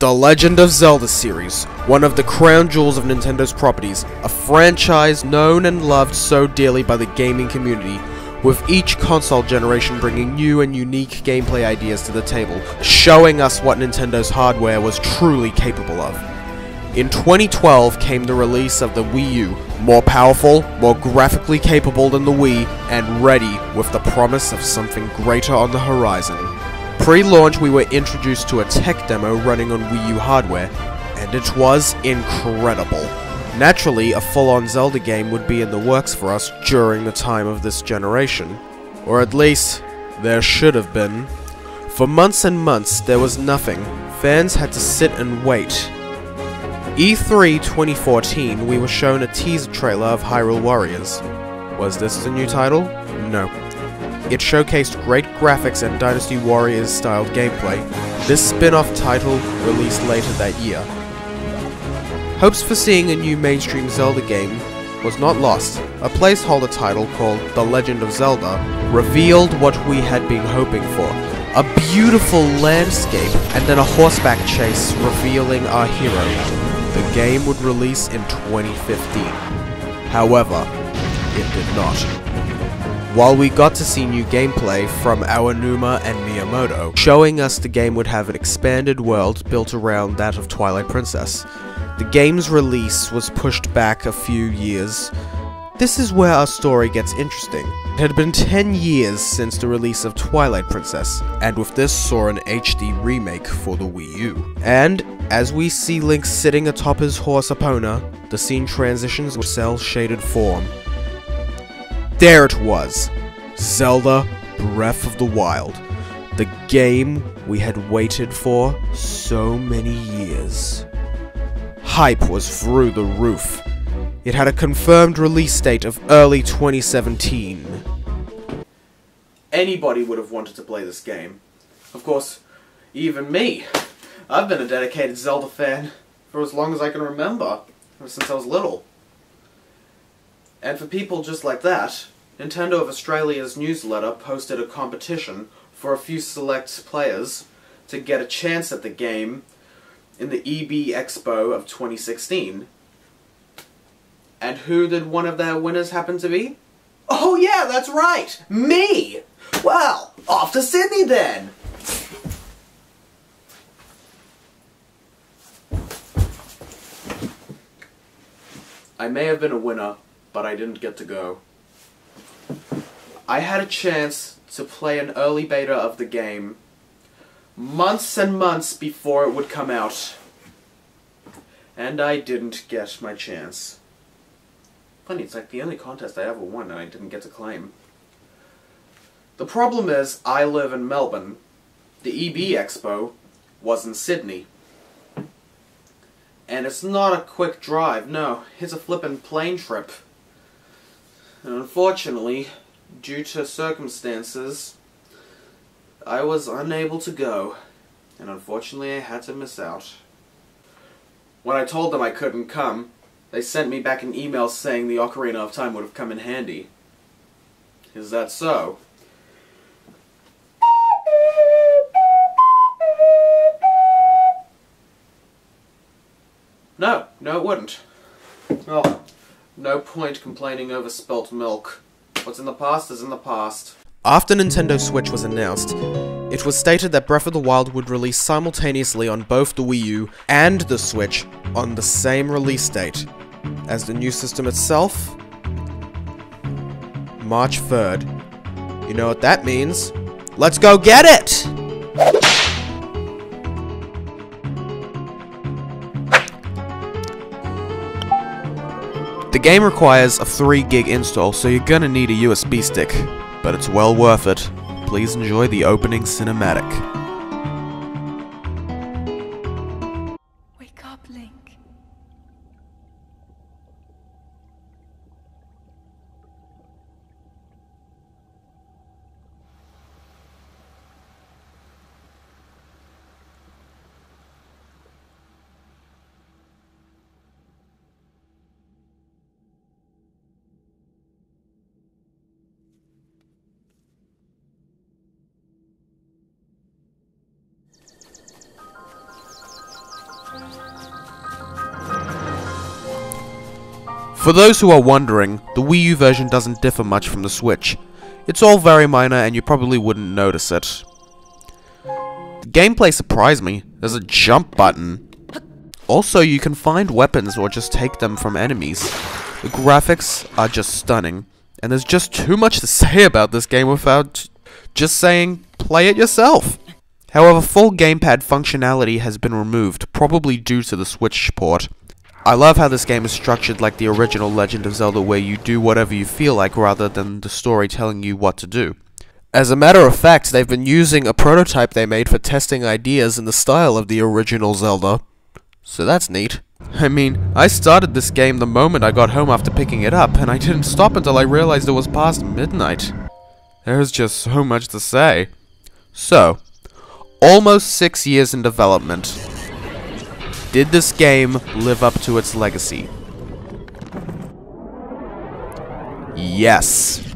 The Legend of Zelda series, one of the crown jewels of Nintendo's properties, a franchise known and loved so dearly by the gaming community, with each console generation bringing new and unique gameplay ideas to the table, showing us what Nintendo's hardware was truly capable of. In 2012 came the release of the Wii U, more powerful, more graphically capable than the Wii, and ready with the promise of something greater on the horizon. Pre-launch we were introduced to a tech demo running on Wii U hardware, and it was incredible. Naturally, a full-on Zelda game would be in the works for us during the time of this generation. Or at least, there should have been. For months and months, there was nothing. Fans had to sit and wait. E3 2014, we were shown a teaser trailer of Hyrule Warriors. Was this the new title? No. It showcased great graphics and Dynasty Warriors styled gameplay. This spin-off title released later that year. Hopes for seeing a new mainstream Zelda game was not lost. A placeholder title called The Legend of Zelda revealed what we had been hoping for. A beautiful landscape and then a horseback chase revealing our hero. The game would release in 2015. However, it did not. While we got to see new gameplay from Aonuma and Miyamoto, showing us the game would have an expanded world built around that of Twilight Princess. The game's release was pushed back a few years. This is where our story gets interesting. It had been 10 years since the release of Twilight Princess, and with this saw an HD remake for the Wii U. And, as we see Link sitting atop his horse Epona, the scene transitions with cel-shaded form. There it was! Zelda Breath of the Wild. The game we had waited for so many years. Hype was through the roof. It had a confirmed release date of early 2017. Anybody would have wanted to play this game. Of course, even me. I've been a dedicated Zelda fan for as long as I can remember, ever since I was little. And for people just like that, Nintendo of Australia's newsletter posted a competition for a few select players to get a chance at the game in the EB Expo of 2016. And who did one of their winners happen to be? Oh yeah, that's right! Me! Well, off to Sydney then! I may have been a winner, but I didn't get to go. I had a chance to play an early beta of the game months and months before it would come out. And I didn't get my chance. Funny, it's like the only contest I ever won and I didn't get to claim. The problem is, I live in Melbourne. The EB Expo was in Sydney. And it's not a quick drive, no. It's a flippin' plane trip. And unfortunately, due to circumstances, I was unable to go. And unfortunately, I had to miss out. When I told them I couldn't come, they sent me back an email saying the Ocarina of Time would have come in handy. Is that so? No, no it wouldn't. Point complaining over spilt milk. What's in the past is in the past. After Nintendo Switch was announced, it was stated that Breath of the Wild would release simultaneously on both the Wii U and the Switch on the same release date. As the new system itself? March 3rd. You know what that means? Let's go get it! The game requires a 3 gig install, so you're gonna need a USB stick, but it's well worth it. Please enjoy the opening cinematic. For those who are wondering, the Wii U version doesn't differ much from the Switch. It's all very minor and you probably wouldn't notice it. The gameplay surprised me. There's a jump button. Also, you can find weapons or just take them from enemies. The graphics are just stunning, and there's just too much to say about this game without just saying, play it yourself. However, full gamepad functionality has been removed, probably due to the Switch port. I love how this game is structured like the original Legend of Zelda where you do whatever you feel like rather than the story telling you what to do. As a matter of fact, they've been using a prototype they made for testing ideas in the style of the original Zelda. So that's neat. I mean, I started this game the moment I got home after picking it up, and I didn't stop until I realized it was past midnight. There's just so much to say. So, almost six years in development. Did this game live up to its legacy? Yes.